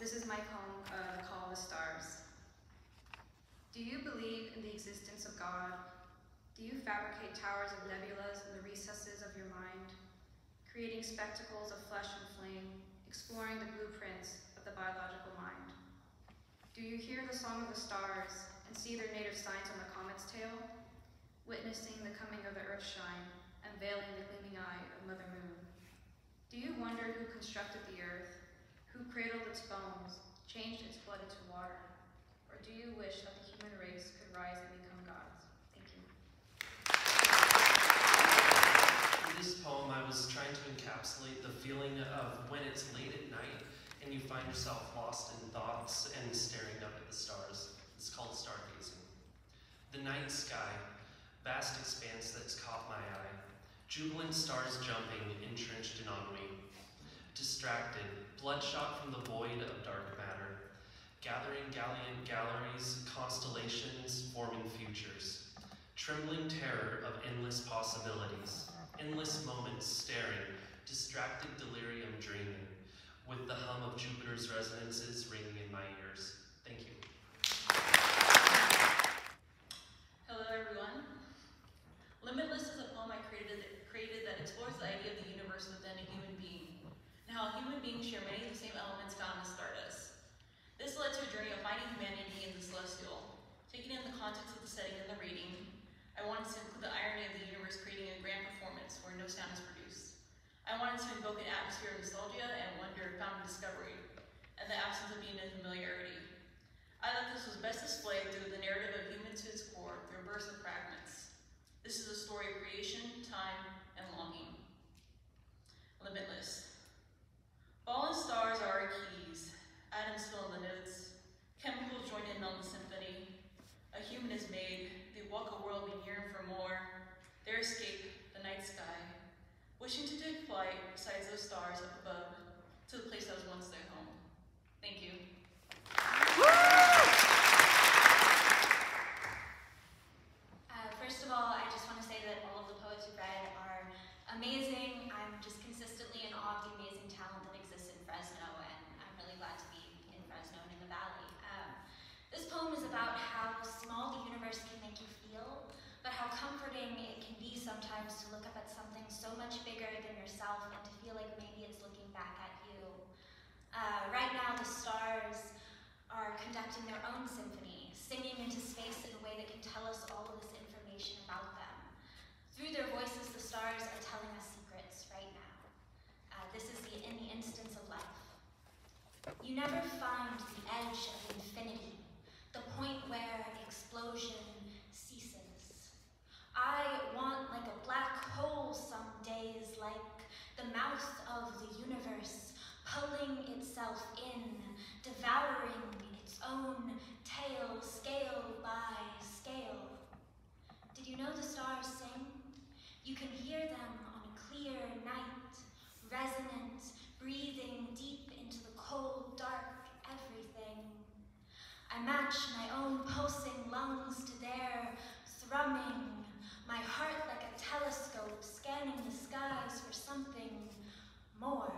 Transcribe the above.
this is my poem, uh, Call the Stars. Do you believe in the existence of God? Do you fabricate towers of nebulas in the recesses of your mind, creating spectacles of flesh and flame, exploring the blueprints of the biological mind? Do you hear the song of the stars and see their native signs on the comet's tail, witnessing the coming of the earth shine, unveiling the gleaming eye of Mother Moon? Do you wonder who constructed the earth, who cradled its bones, changed its blood into water? Or do you wish that the human race could rise and become gods? Thank you. In this poem, I was trying to encapsulate the feeling of when it's late at night and you find yourself lost in thoughts and staring up at the stars. It's called stargazing. The night sky, vast expanse that's caught my eye, jubilant stars jumping, entrenched in ennui. Distracted, bloodshot from the void of dark matter, gathering gallant galleries, constellations, forming futures. Trembling terror of endless possibilities, endless moments staring, distracted delirium dreaming with the hum of Jupiter's resonances ringing in my ears. Thank you. Hello, everyone. Limitless is a poem I created, created that explores the idea of the universe within a human how human beings share many of the same elements found in stardust. This led to a journey of finding humanity in the celestial. Taking in the context of the setting and the reading, I wanted to include the irony of the universe creating a grand performance where no sound is produced. I wanted to invoke an atmosphere of nostalgia and wonder found in discovery, and the absence of being in familiarity. I thought this was best displayed through the narrative of human to its core, through a burst of fragments. This is a story of creation, time, and longing. Limitless. Fallen stars are our keys. Atoms fill in the notes. Chemicals join in on the symphony. A human is made. They walk a world we yearn for more. Their escape, the night sky, wishing to take flight besides those stars up above to the place that was once their home. Thank you. Uh, first of all, I just want to say that all of the poets you read are amazing. I'm just consistently in awe of the amazing talent that exists in Fresno, and I'm really glad to be in Fresno and in the Valley. Um, this poem is about how small the universe can make you feel, but how comforting it can be sometimes to look up at something so much bigger than yourself and to feel like maybe it's looking back at you. Uh, right now, the stars are conducting their own symphony, singing into space in a way that can tell us all of this information about them. Through their voices, the stars are telling us secrets right now. Uh, this is the, in the instance of life. You never find the edge of infinity, the point where explosion ceases. I want like a black hole some days, like the mouth of the universe, pulling itself in, devouring its own tail, scale by scale. Did you know the stars sing? You can hear them on a clear night, resonant, breathing deep into the cold, dark everything. I match my own pulsing lungs to their thrumming, my heart like a telescope scanning the skies for something more.